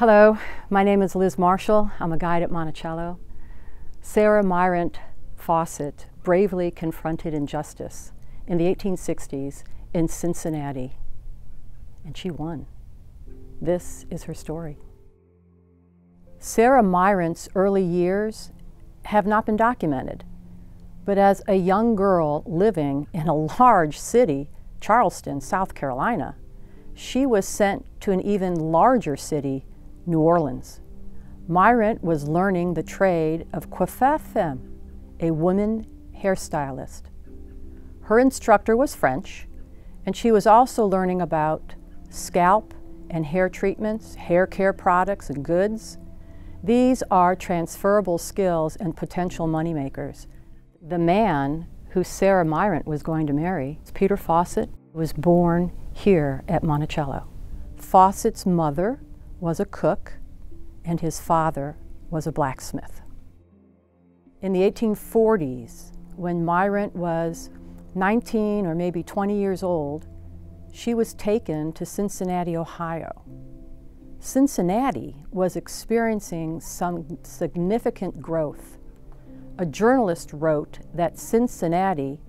Hello, my name is Liz Marshall. I'm a guide at Monticello. Sarah Mayrant Fossett bravely confronted injustice in the 1860s in Cincinnati, and she won. This is her story. Sarah Mayrant's early years have not been documented, but as a young girl living in a large city, Charleston, South Carolina, she was sent to an even larger city, New Orleans. Mayrant was learning the trade of coiffeur femme, a woman hairstylist. Her instructor was French, and she was also learning about scalp and hair treatments, hair care products and goods. These are transferable skills and potential moneymakers. The man who Sarah Mayrant was going to marry, Peter Fossett, was born here at Monticello. Fossett's mother was a cook and his father was a blacksmith. In the 1840s, when Mayrant was 19 or maybe 20 years old, she was taken to Cincinnati, Ohio. Cincinnati was experiencing some significant growth. A journalist wrote that Cincinnati,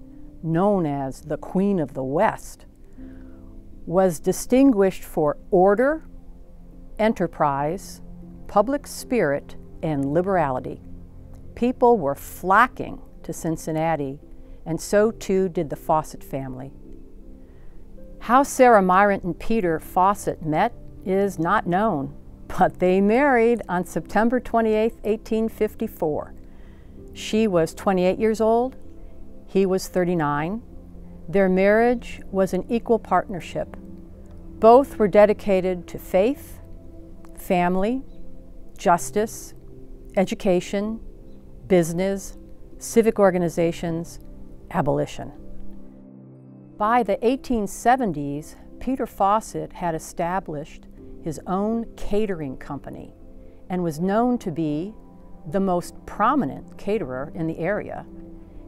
known as the Queen of the West, was distinguished for order, enterprise, public spirit, and liberality. People were flocking to Cincinnati, and so too did the Fossett family. How Sarah Mayrant and Peter Fossett met is not known, but they married on September 28, 1854. She was 28 years old, he was 39. Their marriage was an equal partnership. Both were dedicated to faith, family, justice, education, business, civic organizations, abolition. By the 1870s, Peter Fossett had established his own catering company and was known to be the most prominent caterer in the area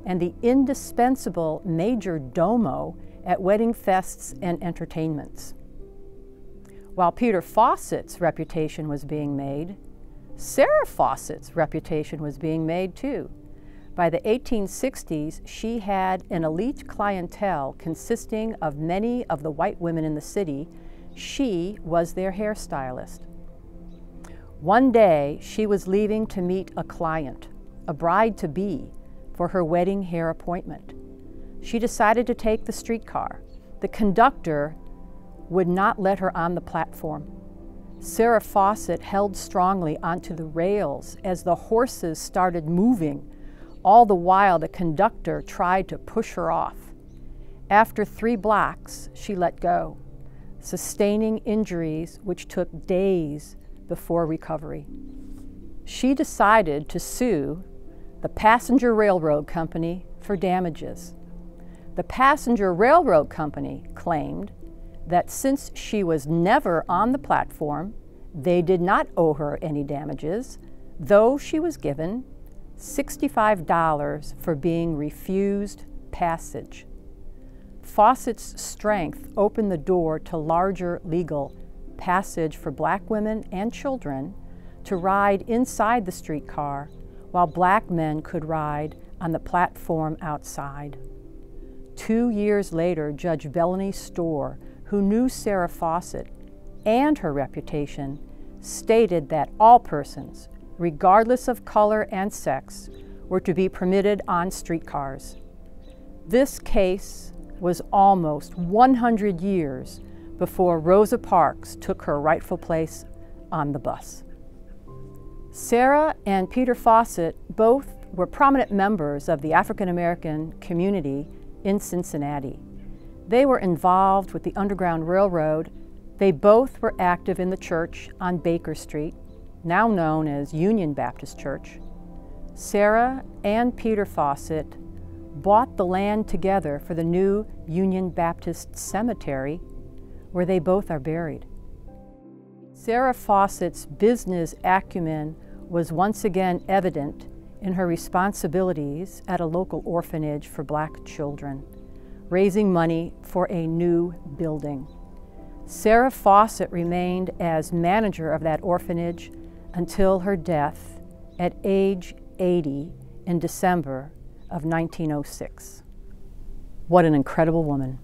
and the indispensable major domo at wedding fests and entertainments. While Peter Fossett's reputation was being made, Sarah Fossett's reputation was being made too. By the 1860s, she had an elite clientele consisting of many of the white women in the city. She was their hairstylist. One day, she was leaving to meet a client, a bride to be, for her wedding hair appointment. She decided to take the streetcar. The conductor would not let her on the platform. Sarah Fossett held strongly onto the rails as the horses started moving all the while, the conductor tried to push her off. After three blocks, she let go, sustaining injuries which took days before recovery. She decided to sue the Passenger Railroad Company for damages. The Passenger Railroad Company claimed that since she was never on the platform, they did not owe her any damages, though she was given $65 for being refused passage. Fossett's strength opened the door to larger legal passage for black women and children to ride inside the streetcar while black men could ride on the platform outside. Two years later, Judge Bellamy Storer, who knew Sarah Fossett and her reputation, stated that all persons regardless of color and sex, were to be permitted on streetcars. This case was almost 100 years before Rosa Parks took her rightful place on the bus. Sarah and Peter Fossett both were prominent members of the African American community in Cincinnati. They were involved with the Underground Railroad. They both were active in the church on Baker Street now known as Union Baptist Church, Sarah and Peter Fossett bought the land together for the new Union Baptist Cemetery, where they both are buried. Sarah Fossett's business acumen was once again evident in her responsibilities at a local orphanage for black children, raising money for a new building. Sarah Fossett remained as manager of that orphanage until her death at age 80 in December of 1906. What an incredible woman.